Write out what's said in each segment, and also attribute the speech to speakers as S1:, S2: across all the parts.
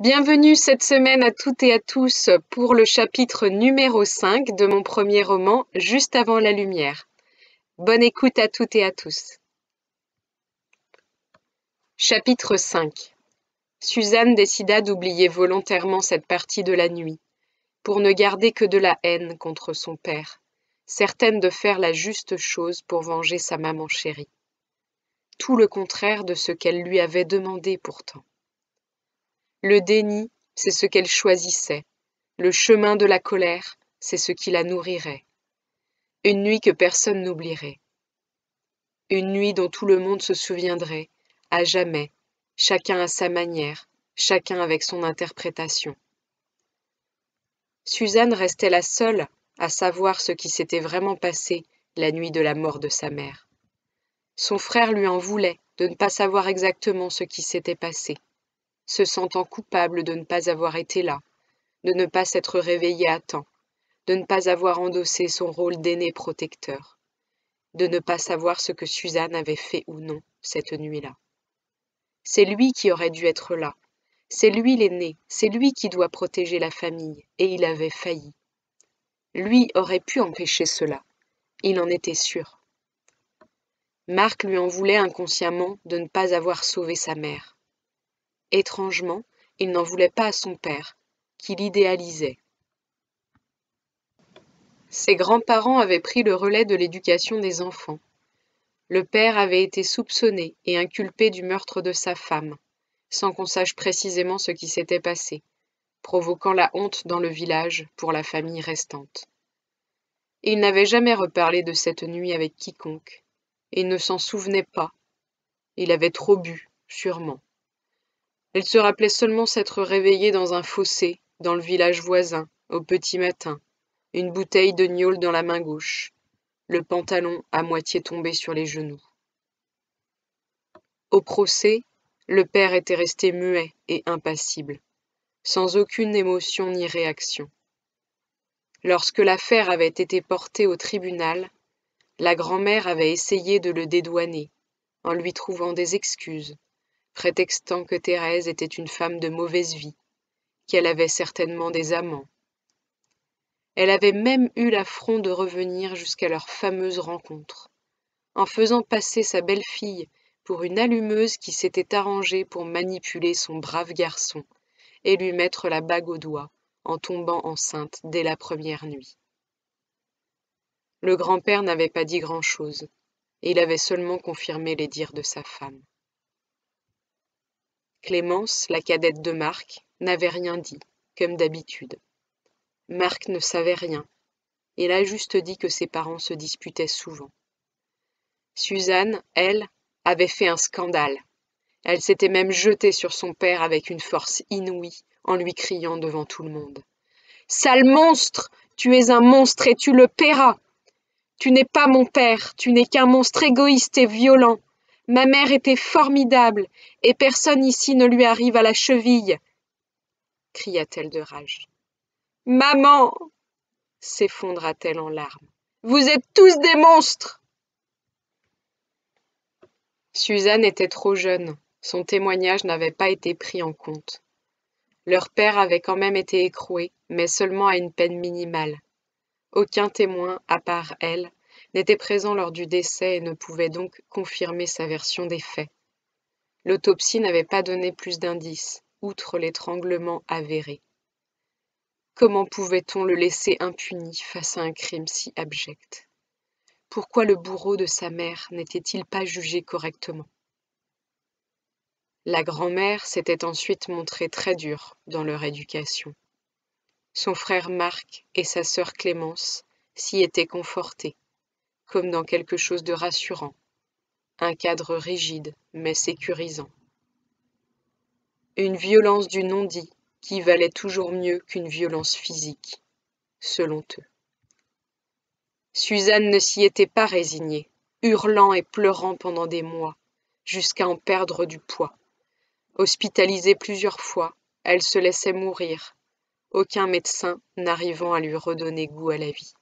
S1: Bienvenue cette semaine à toutes et à tous pour le chapitre numéro 5 de mon premier roman Juste avant la lumière. Bonne écoute à toutes et à tous. Chapitre 5 Suzanne décida d'oublier volontairement cette partie de la nuit, pour ne garder que de la haine contre son père, certaine de faire la juste chose pour venger sa maman chérie. Tout le contraire de ce qu'elle lui avait demandé pourtant. Le déni, c'est ce qu'elle choisissait. Le chemin de la colère, c'est ce qui la nourrirait. Une nuit que personne n'oublierait. Une nuit dont tout le monde se souviendrait, à jamais, chacun à sa manière, chacun avec son interprétation. Suzanne restait la seule à savoir ce qui s'était vraiment passé la nuit de la mort de sa mère. Son frère lui en voulait de ne pas savoir exactement ce qui s'était passé se sentant coupable de ne pas avoir été là, de ne pas s'être réveillé à temps, de ne pas avoir endossé son rôle d'aîné protecteur, de ne pas savoir ce que Suzanne avait fait ou non cette nuit-là. C'est lui qui aurait dû être là, c'est lui l'aîné, c'est lui qui doit protéger la famille, et il avait failli. Lui aurait pu empêcher cela, il en était sûr. Marc lui en voulait inconsciemment de ne pas avoir sauvé sa mère. Étrangement, il n'en voulait pas à son père, qu'il idéalisait. Ses grands-parents avaient pris le relais de l'éducation des enfants. Le père avait été soupçonné et inculpé du meurtre de sa femme, sans qu'on sache précisément ce qui s'était passé, provoquant la honte dans le village pour la famille restante. Il n'avait jamais reparlé de cette nuit avec quiconque, et ne s'en souvenait pas. Il avait trop bu, sûrement. Elle se rappelait seulement s'être réveillée dans un fossé, dans le village voisin, au petit matin, une bouteille de gnôle dans la main gauche, le pantalon à moitié tombé sur les genoux. Au procès, le père était resté muet et impassible, sans aucune émotion ni réaction. Lorsque l'affaire avait été portée au tribunal, la grand-mère avait essayé de le dédouaner, en lui trouvant des excuses, prétextant que Thérèse était une femme de mauvaise vie, qu'elle avait certainement des amants. Elle avait même eu l'affront de revenir jusqu'à leur fameuse rencontre, en faisant passer sa belle-fille pour une allumeuse qui s'était arrangée pour manipuler son brave garçon et lui mettre la bague au doigt en tombant enceinte dès la première nuit. Le grand-père n'avait pas dit grand-chose, il avait seulement confirmé les dires de sa femme. Clémence, la cadette de Marc, n'avait rien dit, comme d'habitude. Marc ne savait rien. Il a juste dit que ses parents se disputaient souvent. Suzanne, elle, avait fait un scandale. Elle s'était même jetée sur son père avec une force inouïe, en lui criant devant tout le monde. Sale monstre. Tu es un monstre et tu le paieras. Tu n'es pas mon père, tu n'es qu'un monstre égoïste et violent. Ma mère était formidable, et personne ici ne lui arrive à la cheville. cria-t-elle de rage. Maman s'effondra-t-elle en larmes. Vous êtes tous des monstres. Suzanne était trop jeune. Son témoignage n'avait pas été pris en compte. Leur père avait quand même été écroué, mais seulement à une peine minimale. Aucun témoin, à part elle, n'était présent lors du décès et ne pouvait donc confirmer sa version des faits. L'autopsie n'avait pas donné plus d'indices, outre l'étranglement avéré. Comment pouvait-on le laisser impuni face à un crime si abject? Pourquoi le bourreau de sa mère n'était-il pas jugé correctement? La grand-mère s'était ensuite montrée très dure dans leur éducation. Son frère Marc et sa sœur Clémence s'y étaient confortés comme dans quelque chose de rassurant, un cadre rigide mais sécurisant. Une violence du non-dit qui valait toujours mieux qu'une violence physique, selon eux. Suzanne ne s'y était pas résignée, hurlant et pleurant pendant des mois, jusqu'à en perdre du poids. Hospitalisée plusieurs fois, elle se laissait mourir, aucun médecin n'arrivant à lui redonner goût à la vie.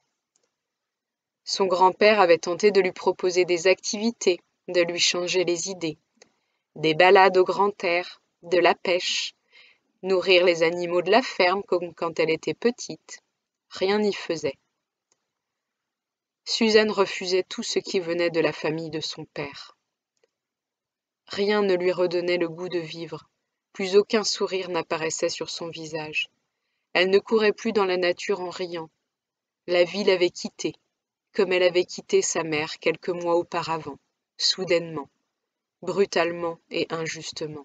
S1: Son grand-père avait tenté de lui proposer des activités, de lui changer les idées. Des balades au grand air, de la pêche, nourrir les animaux de la ferme comme quand elle était petite. Rien n'y faisait. Suzanne refusait tout ce qui venait de la famille de son père. Rien ne lui redonnait le goût de vivre, plus aucun sourire n'apparaissait sur son visage. Elle ne courait plus dans la nature en riant. La vie l'avait quittée, comme elle avait quitté sa mère quelques mois auparavant, soudainement, brutalement et injustement.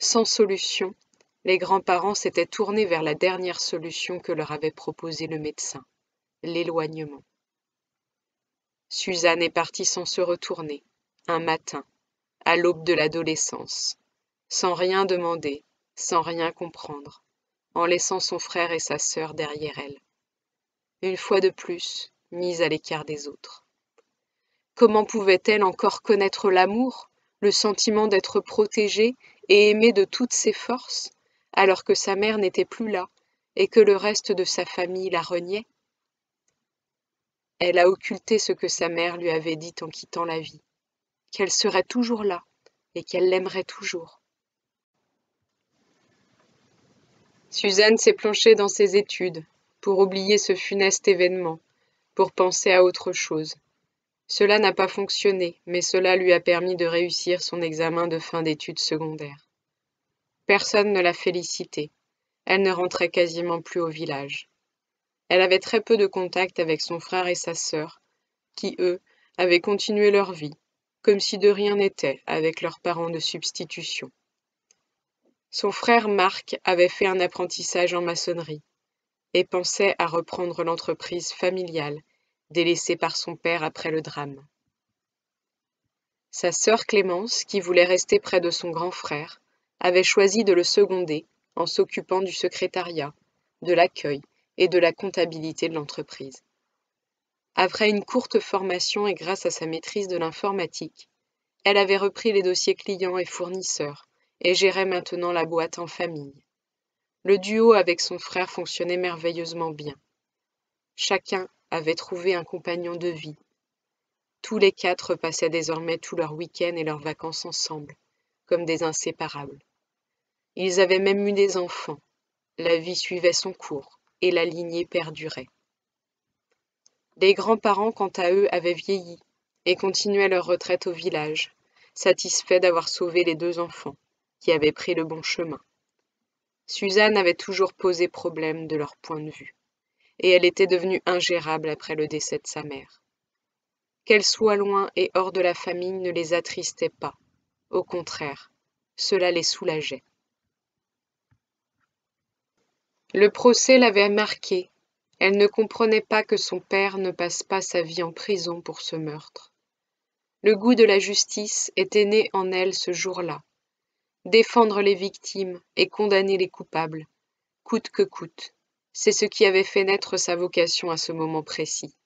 S1: Sans solution, les grands-parents s'étaient tournés vers la dernière solution que leur avait proposée le médecin, l'éloignement. Suzanne est partie sans se retourner, un matin, à l'aube de l'adolescence, sans rien demander, sans rien comprendre, en laissant son frère et sa sœur derrière elle. Une fois de plus, mise à l'écart des autres. Comment pouvait-elle encore connaître l'amour, le sentiment d'être protégée et aimée de toutes ses forces, alors que sa mère n'était plus là et que le reste de sa famille la reniait? Elle a occulté ce que sa mère lui avait dit en quittant la vie qu'elle serait toujours là et qu'elle l'aimerait toujours. Suzanne s'est plongée dans ses études pour oublier ce funeste événement, pour penser à autre chose. Cela n'a pas fonctionné, mais cela lui a permis de réussir son examen de fin d'études secondaires. Personne ne l'a félicitée. Elle ne rentrait quasiment plus au village. Elle avait très peu de contact avec son frère et sa sœur, qui, eux, avaient continué leur vie, comme si de rien n'était avec leurs parents de substitution. Son frère Marc avait fait un apprentissage en maçonnerie et pensait à reprendre l'entreprise familiale délaissée par son père après le drame. Sa sœur Clémence, qui voulait rester près de son grand frère, avait choisi de le seconder en s'occupant du secrétariat, de l'accueil et de la comptabilité de l'entreprise. Après une courte formation et grâce à sa maîtrise de l'informatique, elle avait repris les dossiers clients et fournisseurs et gérait maintenant la boîte en famille. Le duo avec son frère fonctionnait merveilleusement bien. Chacun avait trouvé un compagnon de vie. Tous les quatre passaient désormais tous leurs week-ends et leurs vacances ensemble, comme des inséparables. Ils avaient même eu des enfants. La vie suivait son cours et la lignée perdurait. Les grands-parents, quant à eux, avaient vieilli et continuaient leur retraite au village, satisfaits d'avoir sauvé les deux enfants, qui avaient pris le bon chemin. Suzanne avait toujours posé problème de leur point de vue, et elle était devenue ingérable après le décès de sa mère. Qu'elle soit loin et hors de la famille ne les attristait pas, au contraire, cela les soulageait. Le procès l'avait marquée elle ne comprenait pas que son père ne passe pas sa vie en prison pour ce meurtre. Le goût de la justice était né en elle ce jour-là. Défendre les victimes et condamner les coupables, coûte que coûte, c'est ce qui avait fait naître sa vocation à ce moment précis.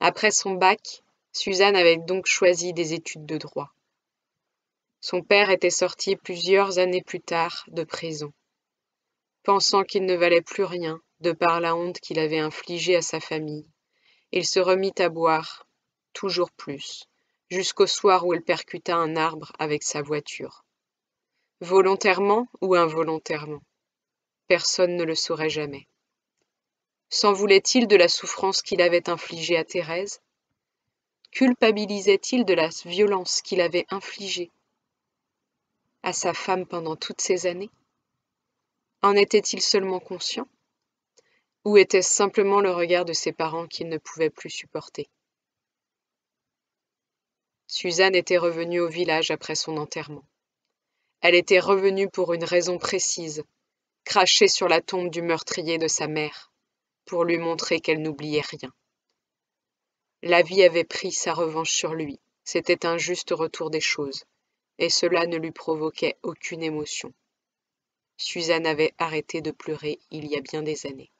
S1: Après son bac, Suzanne avait donc choisi des études de droit. Son père était sorti plusieurs années plus tard de prison. Pensant qu'il ne valait plus rien, de par la honte qu'il avait infligée à sa famille. Il se remit à boire, toujours plus, jusqu'au soir où il percuta un arbre avec sa voiture. Volontairement ou involontairement. Personne ne le saurait jamais. S'en voulait-il de la souffrance qu'il avait infligée à Thérèse? Culpabilisait-il de la violence qu'il avait infligée à sa femme pendant toutes ces années? En était-il seulement conscient? Ou était-ce simplement le regard de ses parents qu'il ne pouvait plus supporter? Suzanne était revenue au village après son enterrement. Elle était revenue pour une raison précise, cracher sur la tombe du meurtrier de sa mère, pour lui montrer qu'elle n'oubliait rien. La vie avait pris sa revanche sur lui, c'était un juste retour des choses, et cela ne lui provoquait aucune émotion. Suzanne avait arrêté de pleurer il y a bien des années.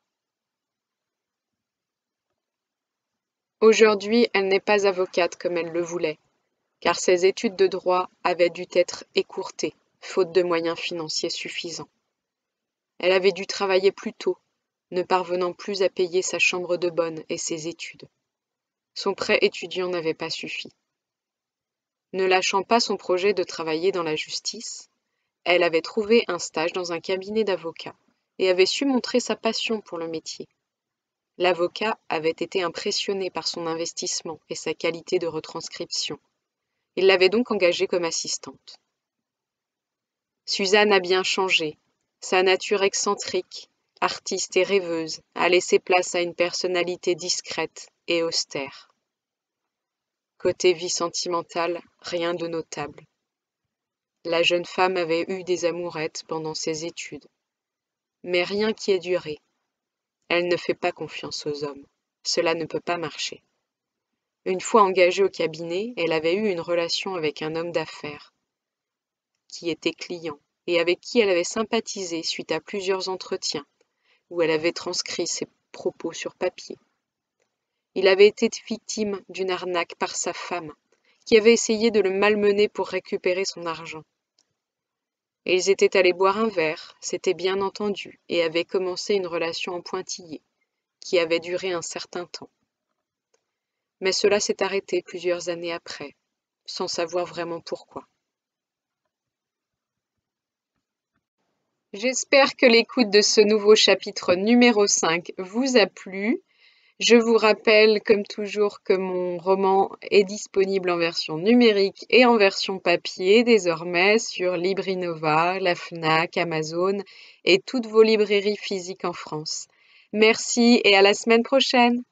S1: Aujourd'hui, elle n'est pas avocate comme elle le voulait, car ses études de droit avaient dû être écourtées, faute de moyens financiers suffisants. Elle avait dû travailler plus tôt, ne parvenant plus à payer sa chambre de bonne et ses études. Son prêt étudiant n'avait pas suffi. Ne lâchant pas son projet de travailler dans la justice, Elle avait trouvé un stage dans un cabinet d'avocat et avait su montrer sa passion pour le métier. L'avocat avait été impressionné par son investissement et sa qualité de retranscription. Il l'avait donc engagée comme assistante. Suzanne a bien changé. Sa nature excentrique, artiste et rêveuse, a laissé place à une personnalité discrète et austère. Côté vie sentimentale, rien de notable. La jeune femme avait eu des amourettes pendant ses études, mais rien qui ait duré. Elle ne fait pas confiance aux hommes. Cela ne peut pas marcher. Une fois engagée au cabinet, elle avait eu une relation avec un homme d'affaires qui était client et avec qui elle avait sympathisé suite à plusieurs entretiens où elle avait transcrit ses propos sur papier. Il avait été victime d'une arnaque par sa femme, qui avait essayé de le malmener pour récupérer son argent. ils étaient allés boire un verre, s'étaient bien entendus, et avaient commencé une relation en pointillé, qui avait duré un certain temps. Mais cela s'est arrêté plusieurs années après, sans savoir vraiment pourquoi. J'espère que l'écoute de ce nouveau chapitre numéro 5 vous a plu. Je vous rappelle, comme toujours, que mon roman est disponible en version numérique et en version papier désormais sur Librinova, la FNAC, Amazon et toutes vos librairies physiques en France. Merci et à la semaine prochaine.